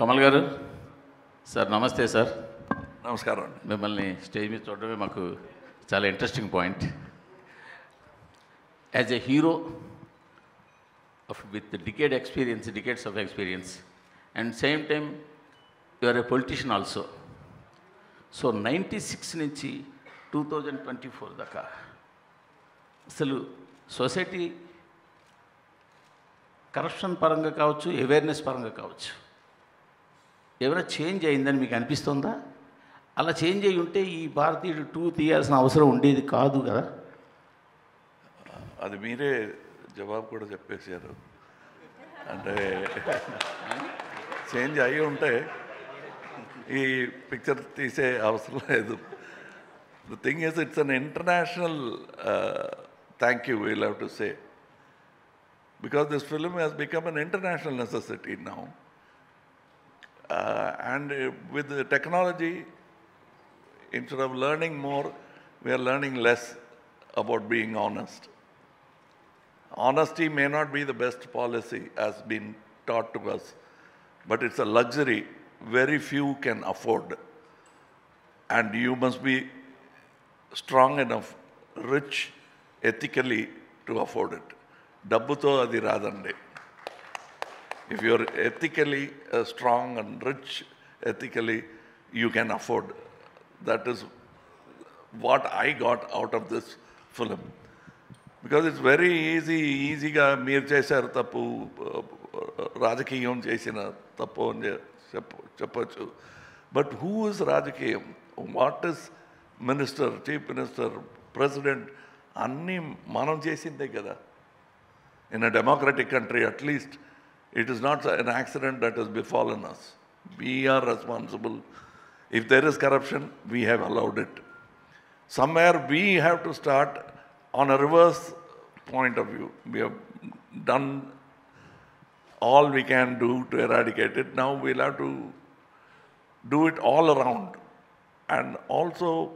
కమల్ గారు. సార్ నమస్తే సార్. నమస్కారం అండి. మిమ్మల్ని స్టేజ్ మీద చూడడమే మాకు చాలా interesting point as a hero of with decade experience decades of experience and same time you are a politician also so ninety six నుంచి టూ థౌజండ్ ట్వంటీ ఫోర్ దాకా అసలు సొసైటీ కరప్షన్ పరంగా కావచ్చు అవేర్నెస్ పరంగా కావచ్చు ఏమైనా చేంజ్ అయిందని మీకు అనిపిస్తుందా? అలా చేంజ్ అయి ఉంటే ఈ భారతీయుడు టూ తీయాల్సిన అవసరం ఉండేది కాదు కదా? అది మీరే జవాబు కూడా చెప్పేశారు. అంటే చేంజ్ అయి ఉంటే ఈ పిక్చర్ తీసే అవసరం లేదు. The thing is it's an international thank you we'll have to say because this film has become an international necessity now And with technology instead of learning more, we are learning less about being honest. Honesty may not be the best policy as been taught to us, but it's a luxury very few can afford. And you must be strong enough, rich ethically to afford it. డబ్బుతో అది రాదండి if you're ethically uh, strong and rich ethically, you can afford. That is what I got out of this film. Because it's very easy, ఈజీగా మీరు చేశారు తప్పు రాజకీయం చేసిన తప్పు అని చె- చెప్ప చెప్పచ్చు బట్ హూ ఇస్ రాజకీయం what is minister chief minister president అన్నీ మనం చేసిందే కదా in a democratic country, at least, it is not an accident that has befallen us. We are responsible. If there is corruption, we have allowed it. Somewhere we have to start on a reverse point of view. We have done all we can do to eradicate it. Now we'll have to do it all around and also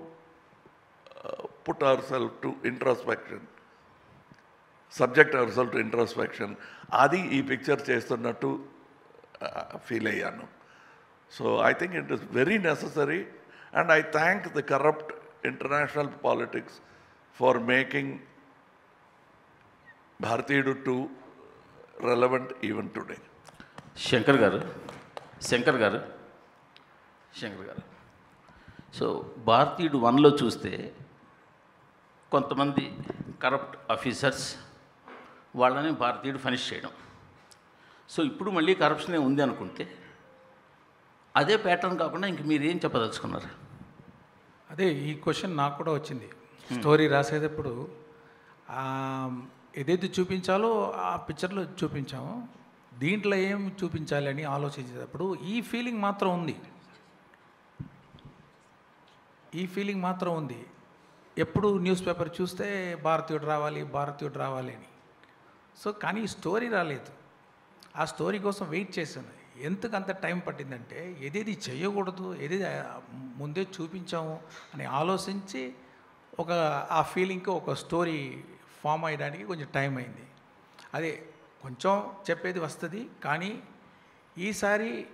uh, put ourselves to introspection. Subject result introspection అది ఈ picture చేస్తున్నట్టు feel అయ్యాను. So I think it is very necessary and I thank the corrupt international politics for making Bharateeyudu to relevant even today Shankar garu Shankar garu Shankar గారు so భారతీయుడు వన్లో చూస్తే కొంతమంది corrupt officers వాళ్ళని భారతీయుడు ఫనిష్ చేయడం. సో ఇప్పుడు మళ్ళీ కరప్షనే ఉంది అనుకుంటే అదే ప్యాటర్న్ కాకుండా ఇంక మీరు ఏం చెప్పదలుచుకున్నారు? అదే ఈ క్వశ్చన్ నాకు కూడా వచ్చింది. స్టోరీ రాసేటప్పుడు ఏదైతే చూపించాలో ఆ పిక్చర్లో చూపించాము. దీంట్లో ఏం చూపించాలి అని ఆలోచించేటప్పుడు ఈ ఫీలింగ్ మాత్రం ఉంది. ఈ ఫీలింగ్ మాత్రం ఉంది. ఎప్పుడు న్యూస్ పేపర్ చూస్తే భారతీయుడు రావాలి భారతీయుడు రావాలి అని. సో కానీ ఈ స్టోరీ రాలేదు. ఆ స్టోరీ కోసం వెయిట్ చేశాను. ఎందుకు అంత టైం పట్టిందంటే ఏదేది చేయకూడదు ఏదేది ముందే చూపించాము అని ఆలోచించి ఒక ఆ ఫీలింగ్కి ఒక స్టోరీ ఫామ్ అయ్యడానికి కొంచెం టైం అయింది. అదే కొంచెం చెప్పేది వస్తుంది కానీ ఈసారి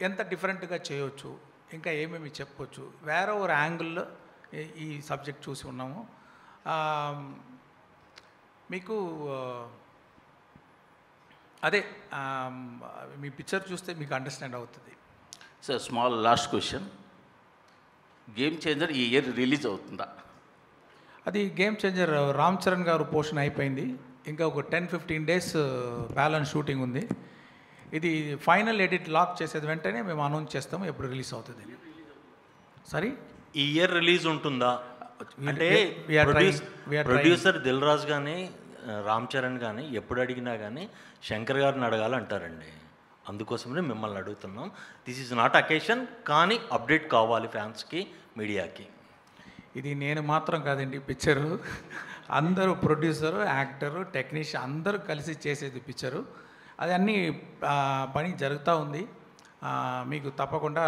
ఎంత డిఫరెంట్గా చేయవచ్చు ఇంకా ఏమేమి చెప్పవచ్చు వేరే ఒక యాంగిల్లో ఈ- సబ్జెక్ట్ చూసి ఉన్నాము. మీకు అదే మీ పిక్చర్ చూస్తే మీకు అండర్స్టాండ్ అవుతుంది. Sir small last question game changer ఈ ఇయర్ రిలీజ్ అవుతుందా? అది గేమ్ చేంజర్ రామ్ చరణ్ గారు పోర్షన్ అయిపోయింది. ఇంకా ఒక ten fifteen days balance shooting ఉంది. ఇది ఫైనల్ ఎడిట్ లాక్ చేసేది వెంటనే మేము అనౌన్స్ చేస్తాము ఎప్పుడు రిలీజ్ అవుతుంది. సరే ఈ ఇయర్ రిలీజ్ ఉంటుందా? అంటే ప్రొడ్యూసర్ దిల్ రాజు కానీ రామ్ చరణ్ కానీ ఎప్పుడు అడిగినా కానీ శంకర్ గారిని అడగాలంటారండి. అందుకోసమే మిమ్మల్ని అడుగుతున్నాం. దిస్ ఈజ్ నాట్ అకేషన్ కానీ అప్డేట్ కావాలి ఫ్యాన్స్కి మీడియాకి. ఇది నేను మాత్రం కాదండి పిక్చరు. అందరూ ప్రొడ్యూసరు యాక్టరు టెక్నీషియన్ అందరూ కలిసి చేసేది పిక్చరు. అది అన్నీ పని జరుగుతూ ఉంది. మీకు తప్పకుండా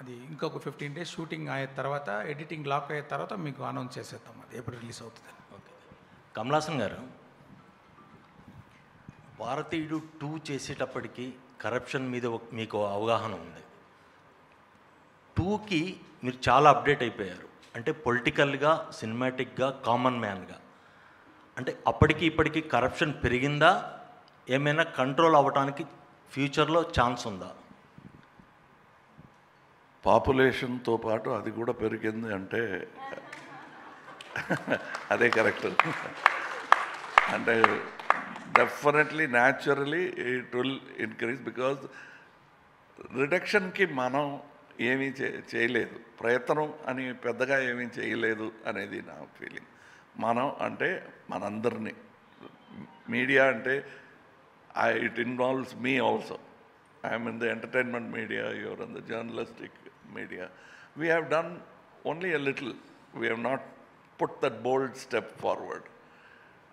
అది ఇంకొక ఫిఫ్టీన్ డేస్ షూటింగ్ అయిన తర్వాత ఎడిటింగ్ లాక్ అయిన తర్వాత మీకు అనౌన్స్ చేసేద్దాం అది. ఎప్పుడు రిలీజ్ అవుతుంది ఓకే. కమలాసన్ గారు భారతీయుడు టూ చేసేటప్పటికి కరప్షన్ మీద ఒక- మీకు అవగాహన ఉంది. టూకి మీరు చాలా అప్డేట్ అయిపోయారు. అంటే పొలిటికల్గా సినిమాటిక్గా కామన్ మ్యాన్గా అంటే అప్పటికి ఇప్పటికి కరప్షన్ పెరిగిందా? ఏమైనా కంట్రోల్ అవ్వడానికి ఫ్యూచర్లో ఛాన్స్ ఉందా? పాపులేషన్తో పాటు అది కూడా పెరిగింది అంటే అదే కరెక్ట్. అంటే definitely naturally it will increase because రిడక్షన్కి మనం ఏమీ చే చేయలేదు. ప్రయత్నం అని పెద్దగా ఏమీ చేయలేదు అనేది నా ఫీలింగ్. మనం అంటే మనందరినీ. మీడియా అంటే I it involves me also. I'm in the entertainment media your in the journalistic media. We have done only a little. We have not put that bold step forward.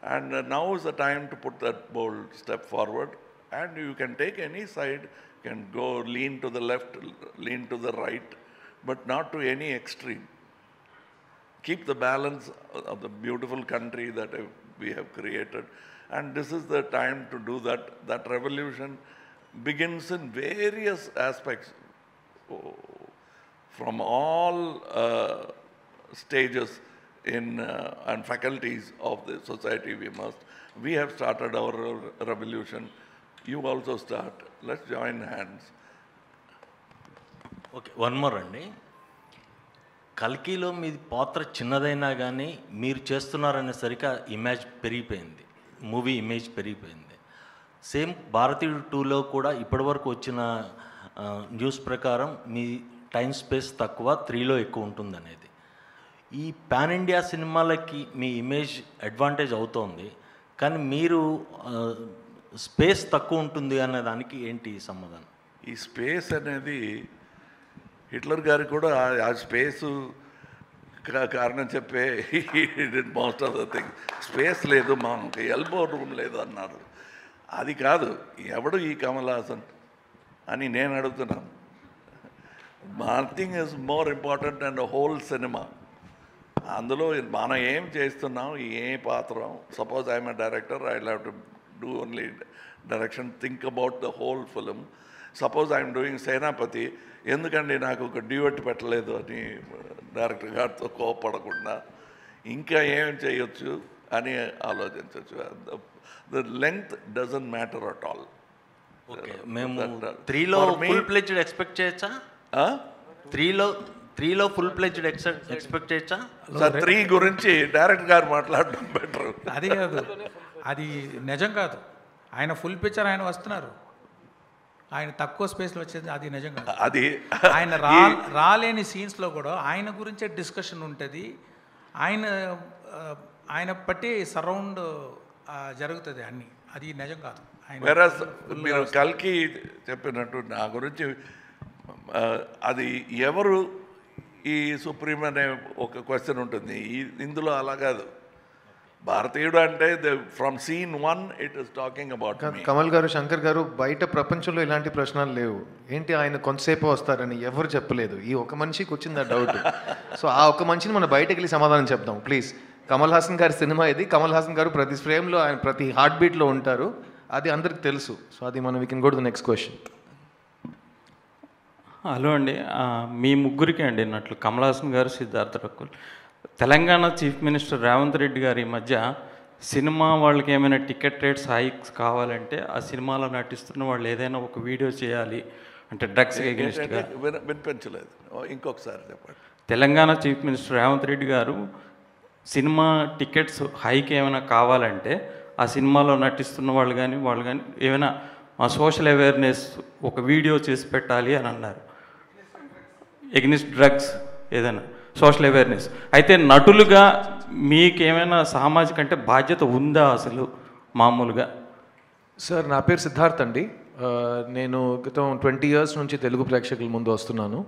And uh, now is the time to put that bold step forward. And you can take any side, can go lean to the left, lean to the right, but not to any extreme. Keep the balance of the beautiful country that we have created. And this is the time to do that. That revolution begins in various aspects. Oh from all uh, stages in uh, and faculties of the society we must we have started our revolution you also start let's join hands okay one more అండి కల్కీలో మీ పాత్ర చిన్నదైనా కానీ మీరు చేస్తున్నారనేసరికి image పెరిగిపోయింది movie image పెరిగిపోయింది సేమ్ భారతీయుడు టూలో కూడా ఇప్పటివరకు వచ్చిన న్యూస్ ప్రకారం మీ టైం స్పేస్ తక్కువ త్రీలో ఎక్కువ ఉంటుంది అనేది ఈ పాన్ ఇండియా సినిమాలకి మీ ఇమేజ్ అడ్వాంటేజ్ అవుతోంది కానీ మీరు స్పేస్ తక్కువ ఉంటుంది అనే దానికి ఏంటి సమాధానం? ఈ స్పేస్ అనేది హిట్లర్ గారు కూడా ఆ- స్పేస్ కారణం చెప్పే most of the thing space లేదు మాకు ఎల్బో రూమ్ లేదు అన్నారు. అది కాదు ఎవడు ఈ కమల్ హాసన్ అని నేను అడుగుతున్నాను. Nothing is more important and whole cinema అందులో మనం ఏం చేస్తున్నాం ఏ పాత్ర suppose I'm director I have to do only direction think about the whole film suppose I'm doing Senapathi ఎందుకండి నాకు ఒక డ్యూట్ పెట్టలేదు అని డైరెక్టర్ గారితో కోపడకుండా ఇంకా ఏం చేయొచ్చు అని ఆలోచించవచ్చు the length doesn't matter at all మేము త్రీలో ఫుల్ ప్లేజ్డ్ ఎక్స్పెక్ట్ చేయొచ్చా? త్రీలో త్రీలో ఫుల్ ప్లేజ్డ్ ఎక్స్పెక్ట్ చేయొచ్చా? సార్ త్రీ గురించి డైరెక్టర్ గారు మాట్లాడడం బెటర్ అది కాదు. అది నిజం కాదు. ఆయన ఫుల్ పిక్చర్ ఆయన వస్తున్నారు. ఆయన తక్కువ స్పేస్లో వచ్చేది అది నిజం కాదు. అది ఆయన రా రాలేని సీన్స్లో కూడా ఆయన గురించే డిస్కషన్ ఉంటుంది. ఆయన ఆయన బట్టి సరౌండ్ జరుగుతుంది అన్ని. అది నిజం కాదు. ఆయన మీరు కల్కి చెప్పినట్టు నా గురించి అది ఎవరు ఈ సుప్రీం అనే ఒక క్వశ్చన్ ఉంటుంది. ఇందులో అలా కాదు. భారతీయుడు అంటే from scene one it is talking about Kamal garu Shankar garu బయట ప్రపంచంలో ఇలాంటి ప్రశ్నలు లేవు. ఏంటి ఆయన కొంతసేపు వస్తారని ఎవరు చెప్పలేదు. ఈ ఒక మనిషికి వచ్చింది ఆ డౌట్ సో ఆ ఒక మనిషిని మనం బయటకు వెళ్ళి సమాధానం చెప్దాం. ప్లీజ్ కమల్ హాసన్ గారి సినిమా ఇది. కమల్ హాసన్ గారు ప్రతి ఫ్రేమ్లో ఆయన ప్రతి హార్ట్ బీట్లో ఉంటారు. అది అందరికి తెలుసు. సో అది మనం we can go to the next question hello అండి. మీ ముగ్గురికి అండి నట్లు కమల్ హాసన్ గారు సిద్ధార్థ రకుల్. తెలంగాణ చీఫ్ మినిస్టర్ రేవంత్ రెడ్డి గారి ఈ మధ్య సినిమా వాళ్ళకి ఏమైనా టికెట్ రేట్స్ హైక్స్ కావాలంటే ఆ సినిమాలో నటిస్తున్న వాళ్ళు ఏదైనా ఒక వీడియో చేయాలి అంటే డ్రగ్స్ ఎగ్నిస్ట్గా వినిపించలేదు. ఇంకొకసారి చెప్పండి. Telangana chief minister Revanth Reddy garu cinema tickets hike ఏమైనా కావాలంటే ఆ సినిమాలో నటిస్తున్న వాళ్ళు కానీ వాళ్ళు కానీ ఏమైనా మా సోషల్ అవేర్నెస్ ఒక వీడియో చేసి పెట్టాలి అని అన్నారు. ఎగ్నిస్ట్ డ్రగ్స్ ఏదైనా సోషల్ అవేర్నెస్ అయితే నటులుగా మీకేమైనా సామాజిక అంటే బాధ్యత ఉందా అసలు మామూలుగా? సార్ నా పేరు సిద్ధార్థ్ అండి. నేను క్రితం ట్వంటీ ఇయర్స్ నుంచి తెలుగు ప్రేక్షకుల ముందు వస్తున్నాను.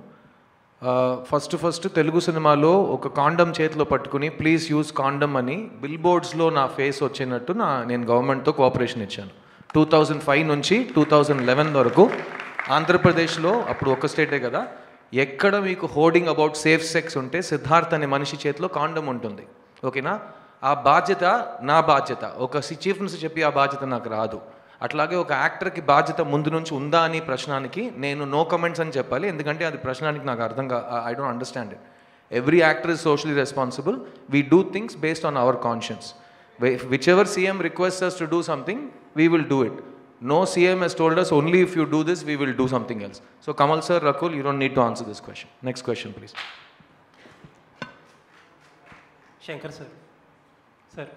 ఫస్ట్ ఫస్ట్ తెలుగు సినిమాలో ఒక కాండమ్ చేతిలో పట్టుకుని ప్లీజ్ యూజ్ కాండమ్ అని బిల్ బోర్డ్స్లో నా ఫేస్ వచ్చినట్టు నా నేను గవర్నమెంట్తో కోఆపరేషన్ ఇచ్చాను. టూ థౌజండ్ ఫైవ్ నుంచి టూ థౌజండ్ లెవెన్ వరకు ఆంధ్రప్రదేశ్లో అప్పుడు ఒక స్టేటే కదా ఎక్కడ మీకు హోర్డింగ్ అబౌట్ సేఫ్ సెక్స్ ఉంటే సిద్ధార్థ్ అనే మనిషి చేతిలో కాండం ఉంటుంది. ఓకేనా? ఆ బాధ్యత నా బాధ్యత. ఒక చీఫ్ మినిస్టర్ చెప్పి ఆ బాధ్యత నాకు రాదు. అట్లాగే ఒక యాక్టర్కి బాధ్యత ముందు నుంచి ఉందా అని ప్రశ్నానికి నేను నో కమెంట్స్ అని చెప్పాలి. ఎందుకంటే అది ప్రశ్నానికి నాకు అర్థం కా I don't understand it. Every actor is socially responsible. We do things based on our conscience. Whichever CM request us to do something we will do it No CM has told us only if you do this, we will do something else. So Kamal sir, Rakul, you don't need to answer this question. Next question, please. Shankar sir. Sir,